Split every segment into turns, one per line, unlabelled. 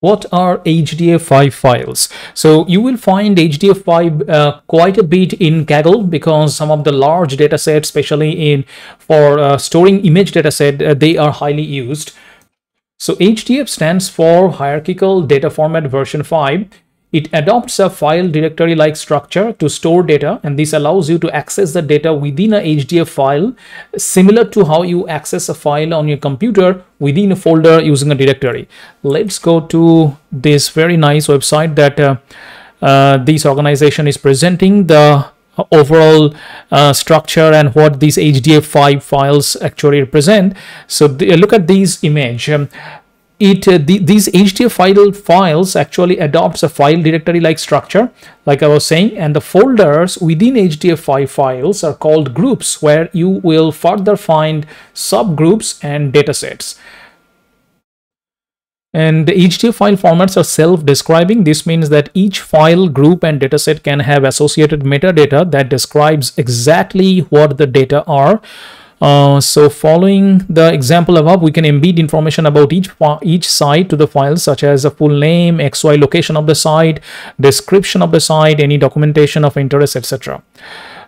what are HDF5 files? So you will find HDF5 uh, quite a bit in Kaggle because some of the large data sets, especially in for uh, storing image dataset, uh, they are highly used. So HDF stands for Hierarchical Data Format version 5 it adopts a file directory-like structure to store data and this allows you to access the data within a HDF file similar to how you access a file on your computer within a folder using a directory. Let's go to this very nice website that uh, uh, this organization is presenting the overall uh, structure and what these HDF5 files actually represent. So look at these image. Um, it uh, the, these HDF file files actually adopts a file directory like structure like I was saying and the folders within HDF5 files are called groups where you will further find subgroups and datasets. And the HDF file formats are self-describing. This means that each file, group, and dataset can have associated metadata that describes exactly what the data are. Uh, so following the example above, we can embed information about each each site to the file, such as a full name, XY location of the site, description of the site, any documentation of interest, etc.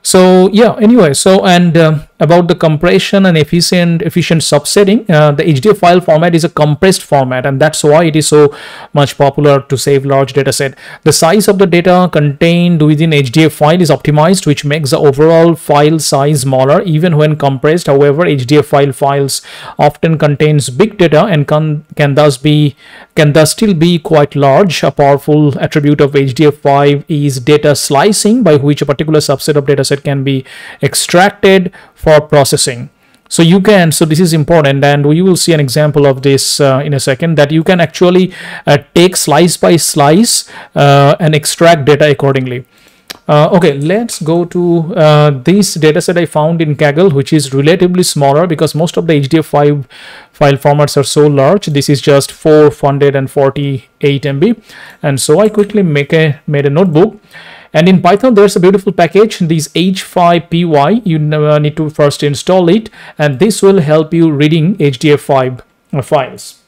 So yeah, anyway, so and uh, about the compression and efficient efficient subsetting, uh, the HDF file format is a compressed format, and that's why it is so much popular to save large data set. The size of the data contained within HDF file is optimized, which makes the overall file size smaller even when compressed. However, HDF file files often contains big data and can can thus be can thus still be quite large. A powerful attribute of HDF5 is data slicing, by which a particular subset of data set can be extracted for processing. So you can, so this is important and we will see an example of this uh, in a second that you can actually uh, take slice by slice uh, and extract data accordingly. Uh, okay, let's go to uh, this dataset I found in Kaggle, which is relatively smaller because most of the HDF5 file formats are so large. This is just 448 MB. And so I quickly make a made a notebook and in Python, there's a beautiful package, this h5py. You need to first install it, and this will help you reading HDF5 uh, files.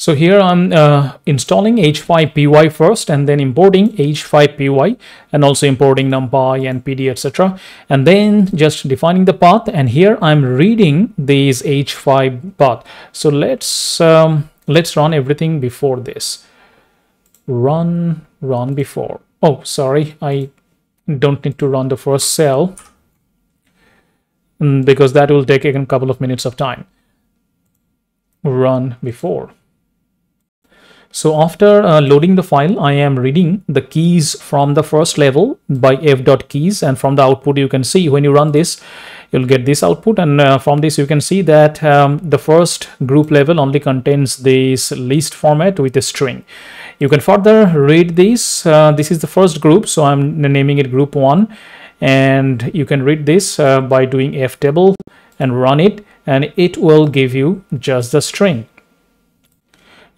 So here I'm uh, installing h5py first and then importing h5py and also importing numpy and pd etc. And then just defining the path and here I'm reading this h5 path. So let's um, let's run everything before this. Run run before oh sorry I don't need to run the first cell mm, because that will take a couple of minutes of time run before so after uh, loading the file, I am reading the keys from the first level by f.keys and from the output you can see when you run this, you'll get this output. And uh, from this you can see that um, the first group level only contains this list format with a string. You can further read this. Uh, this is the first group, so I'm naming it group 1 and you can read this uh, by doing f ftable and run it. And it will give you just the string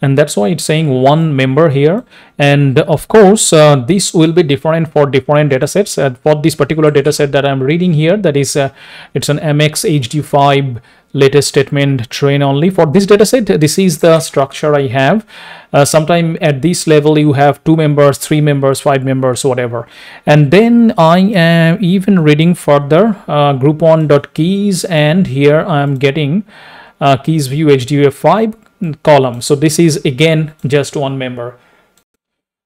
and that's why it's saying one member here. And of course uh, this will be different for different datasets uh, for this particular dataset that i'm reading here that is uh, it's an mx hd5 latest statement train only. For this dataset this is the structure i have. Uh, sometime at this level you have two members three members five members whatever. And then i am even reading further uh, group one dot keys. And here i am getting uh, keys view hdf5 column. So this is again just one member.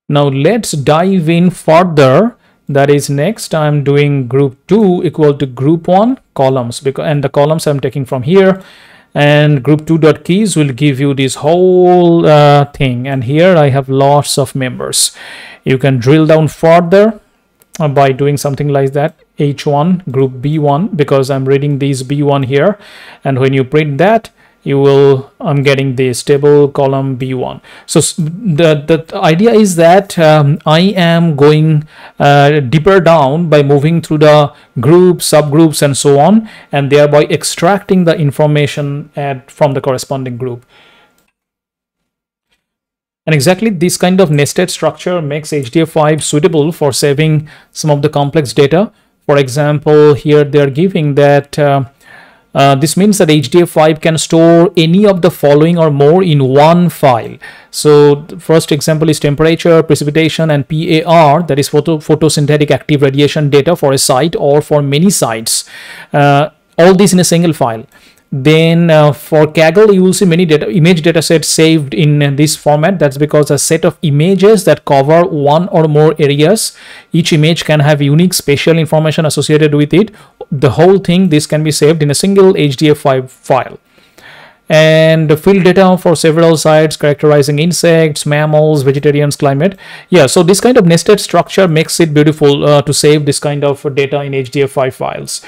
Now let's dive in further. That is next I'm doing group 2 equal to group 1 columns because and the columns I'm taking from here and group 2 dot keys will give you this whole uh, thing and here I have lots of members. You can drill down further uh, by doing something like that h1 group b1 because I'm reading these b1 here and when you print that you will I'm getting the stable column B1 so the the idea is that um, I am going uh, deeper down by moving through the groups subgroups and so on and thereby extracting the information at, from the corresponding group. And exactly this kind of nested structure makes HDF5 suitable for saving some of the complex data. For example here they're giving that uh, Uh, this means that HDF5 can store any of the following or more in one file. So the first example is temperature, precipitation and PAR that is photo photosynthetic active radiation data for a site or for many sites. Uh, all these in a single file then uh, for Kaggle, you will see many data image data sets saved in this format. That's because a set of images that cover one or more areas. Each image can have unique spatial information associated with it. The whole thing, this can be saved in a single HDF5 file and field data for several sites characterizing insects, mammals, vegetarians, climate. Yeah, so this kind of nested structure makes it beautiful uh, to save this kind of data in HDF5 files.